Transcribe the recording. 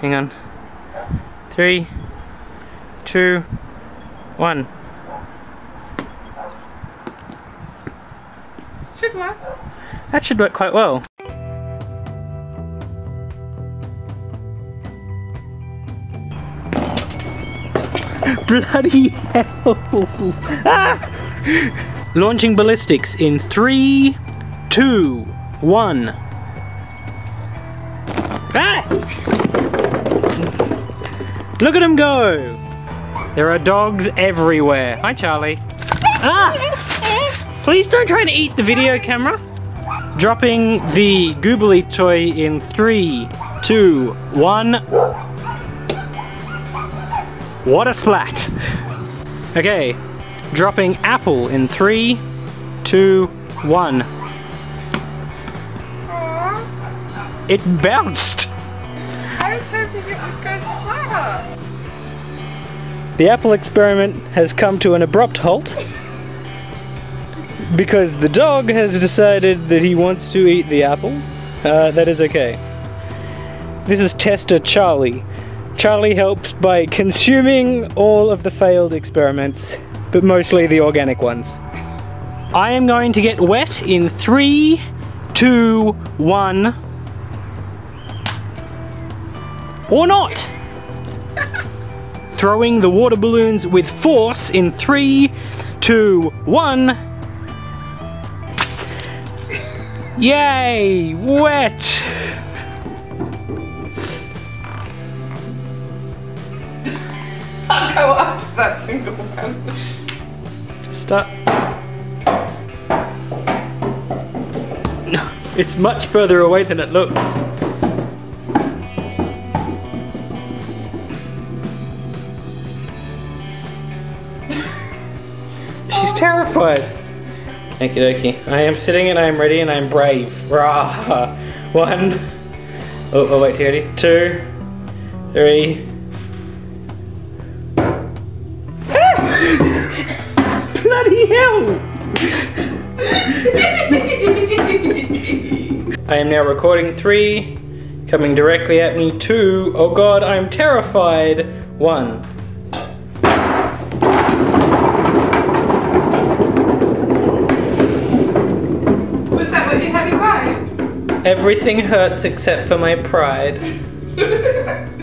Hang on. Three, two, one. Should work. That should work quite well. Bloody hell! Ah! Launching ballistics in three, two, one. Ah! Look at him go! There are dogs everywhere. Hi, Charlie. Ah! Please don't try to eat the video camera. Dropping the Goobly toy in three, two, one. What a splat! Okay, dropping apple in three, two, one. It bounced! I was hoping it would go flatter. The apple experiment has come to an abrupt halt because the dog has decided that he wants to eat the apple. Uh, that is okay. This is tester Charlie. Charlie helps by consuming all of the failed experiments, but mostly the organic ones. I am going to get wet in three, two, one. Or not! Throwing the water balloons with force in three, two, one. Yay! Wet! I'll go up to that single one. Stop. Uh, no, it's much further away than it looks. Terrified. Okie dokie. I am sitting and I am ready and I am brave. Rah. One. Oh, oh wait, Teody. Two. Three. Bloody hell! I am now recording three, coming directly at me two. Oh god, I'm terrified. One. Everything hurts except for my pride.